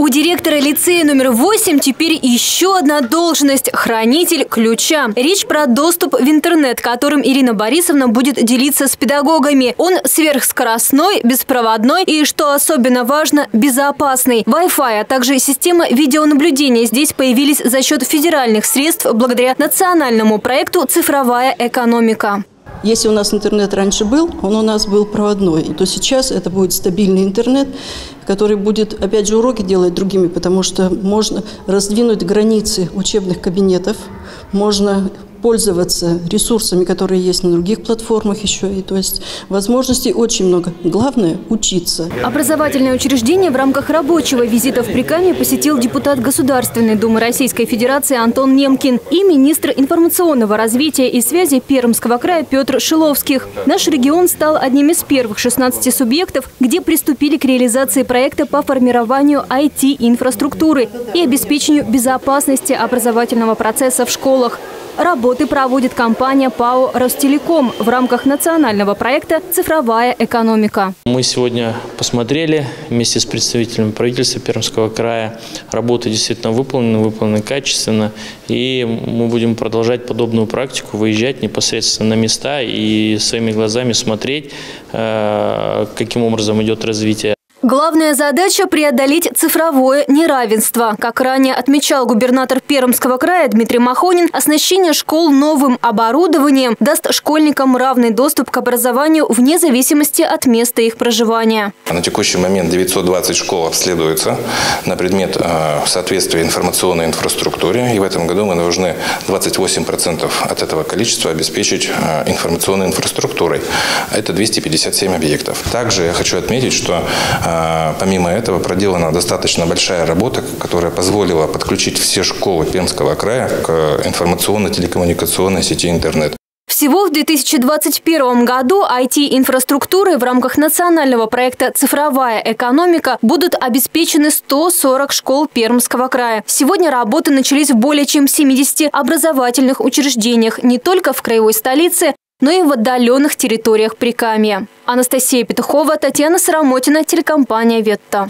У директора лицея номер 8 теперь еще одна должность – хранитель ключа. Речь про доступ в интернет, которым Ирина Борисовна будет делиться с педагогами. Он сверхскоростной, беспроводной и, что особенно важно, безопасный. Wi-Fi, а также система видеонаблюдения здесь появились за счет федеральных средств благодаря национальному проекту «Цифровая экономика». Если у нас интернет раньше был, он у нас был проводной, то сейчас это будет стабильный интернет, который будет, опять же, уроки делать другими, потому что можно раздвинуть границы учебных кабинетов, можно пользоваться ресурсами, которые есть на других платформах еще. И то есть возможностей очень много. Главное – учиться. Образовательное учреждение в рамках рабочего визита в Прикамье посетил депутат Государственной Думы Российской Федерации Антон Немкин и министр информационного развития и связи Пермского края Петр Шиловских. Наш регион стал одним из первых 16 субъектов, где приступили к реализации проекта по формированию IT-инфраструктуры и обеспечению безопасности образовательного процесса в школах. Работы проводит компания ПАО «Ростелеком» в рамках национального проекта «Цифровая экономика». Мы сегодня посмотрели вместе с представителями правительства Пермского края. Работы действительно выполнены, выполнены качественно. И мы будем продолжать подобную практику, выезжать непосредственно на места и своими глазами смотреть, э, каким образом идет развитие. Главная задача – преодолеть цифровое неравенство. Как ранее отмечал губернатор Пермского края Дмитрий Махонин, оснащение школ новым оборудованием даст школьникам равный доступ к образованию вне зависимости от места их проживания. На текущий момент 920 школ обследуются на предмет э, соответствия информационной инфраструктуре. И в этом году мы должны 28% от этого количества обеспечить э, информационной инфраструктурой. Это 257 объектов. Также я хочу отметить, что э, помимо этого проделана достаточно большая работа, которая позволила подключить все школы Пермского края к информационно-телекоммуникационной сети интернет. Всего в 2021 году IT-инфраструктурой в рамках национального проекта «Цифровая экономика» будут обеспечены 140 школ Пермского края. Сегодня работы начались в более чем 70 образовательных учреждениях не только в краевой столице, но и в отдаленных территориях Прикамья. Анастасия Петухова, Татьяна Сарамотина, телекомпания «Ветта».